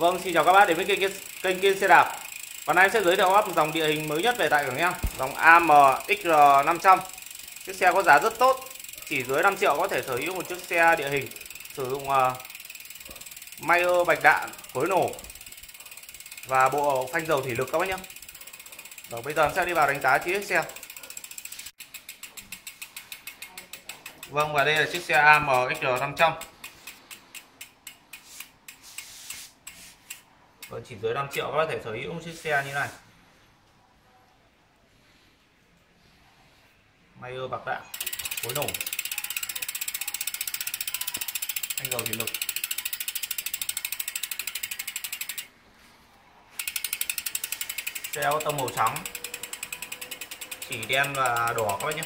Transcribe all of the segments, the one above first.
Vâng, xin chào các bác đến với kênh kênh Kiên xe đạp. Và nay em sẽ giới thiệu các dòng địa hình mới nhất về tại Quảng Nam, dòng AMXR500. Chiếc xe có giá rất tốt, chỉ dưới 5 triệu có thể sở hữu một chiếc xe địa hình sử dụng ờ, uh, Mayer bạch đạn khối nổ và bộ phanh dầu thủy lực các bác nhé. Rồi bây giờ em sẽ đi vào đánh giá chiếc xe. Vâng và đây là chiếc xe AMXR500 và chỉ dưới 5 triệu có thể sở hữu chiếc xe như này. May ơ bạc đạn khối nổ. Anh dầu thì lực xe có tông màu trắng. Chỉ đen và đỏ các bác nhé.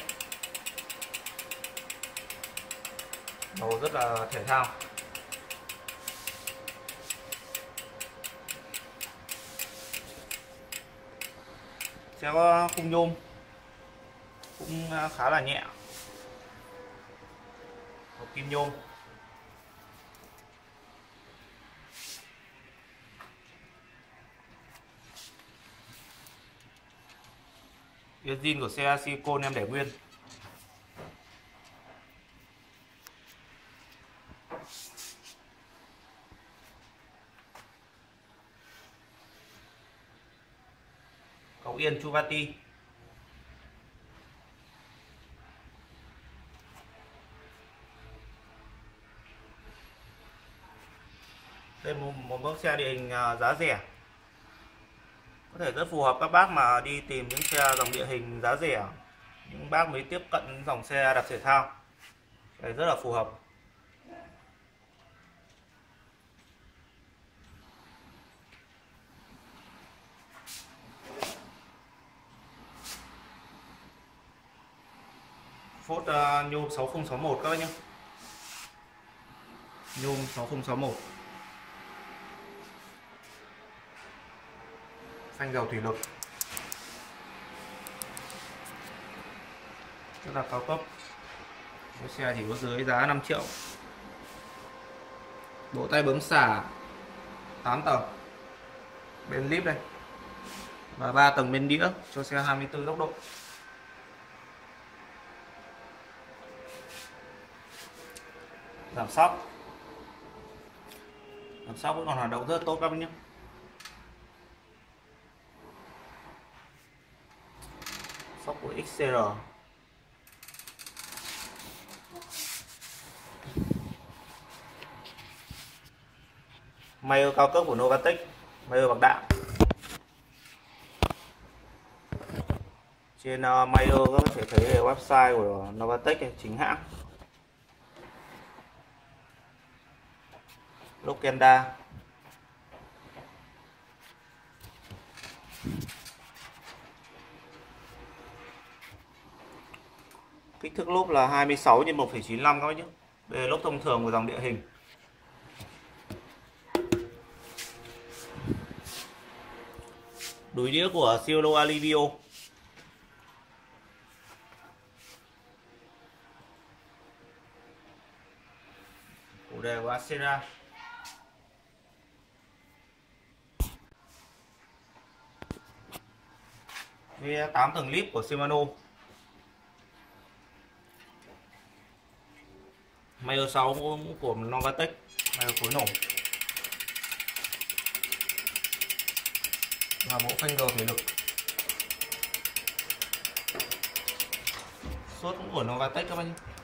Màu rất là thể thao. Xe có khung nhôm. Cũng à, khá là nhẹ. Hộp kim nhôm. Yên zin của xe silicon em để nguyên. Cầu Yên Chuvati Đây một, một mẫu xe địa hình à, giá rẻ. Có thể rất phù hợp các bác mà đi tìm những xe dòng địa hình giá rẻ. Những bác mới tiếp cận dòng xe đạp thể thao. Đây rất là phù hợp. Phốt uh, nhôm 6061 các bác nhé nhôm 6061 xanh dầu thủy lực. Rất là cao cấp. Cái xe chỉ có dưới giá 5 triệu. Bộ tay bấm xả 8 tầng. Bên lip đây. Và 3 tầng bên đĩa cho xe 24 tốc độ. Giảm sóc. Giảm sóc vẫn còn hoạt động rất tốt các bác nhé. Sóc của XCR mayo cao cấp của Novatec mayo bạc đạm. trên uh, mayo các bạn thể thấy website của Novatec chính hãng. Lokenda kích thước lốp là 26 x 1,95 các bác nhé đây là lốp thông thường của dòng địa hình. Đuôi đĩa của Cielo Alivio chủ đề của Acera. Với 8 tầng lip của Shimano. Mayer 6 cũng của Novatec Mayer khối nổ. Và bộ phanh gờ thể lực. Suốt cũng của Novatec các bạn nhé.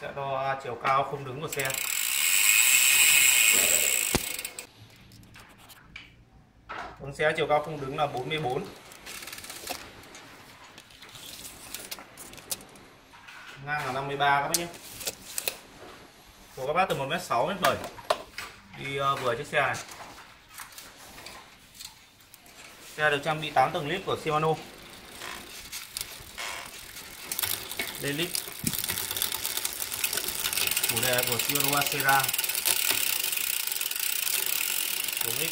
Sẽ đo chiều cao không đứng của xe Hướng xe chiều cao không đứng là 44 Ngang là 53 các bác nhé. Của các bác từ 1m6 m7 Đi ờ, vừa chiếc xe này. Xe được trang bị 8 tầng lít của Shimano. Đây lít. Chủ đề của Shimano Acera Của lip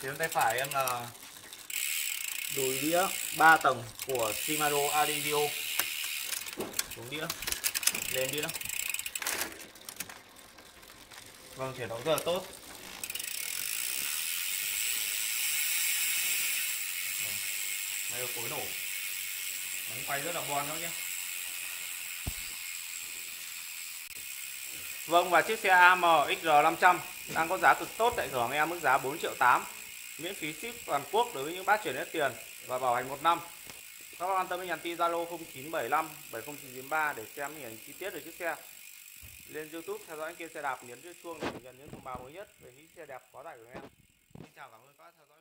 phía tay phải em là đùi đĩa 3 tầng của Shimano Adivio xuống đĩa lên đĩa vâng chuyển động rất là tốt đây là cối nổ quay rất là bon đó nhé. Vâng và chiếc xe AM XR500 đang có giá cực tốt, tại cửa em mức giá 4 triệu 8 miễn phí ship toàn quốc đối với những bác chuyển hết tiền và bảo hành một năm. Các bác quan tâm nhắn tin Zalo 0975 70993 để xem hình ảnh chi tiết về chiếc xe. Lên YouTube theo dõi anh kia xe đạp nhấn chuông để nhận những thông báo mới nhất về những xe đẹp có tại của em. Xin chào cảm ơn các bác theo dõi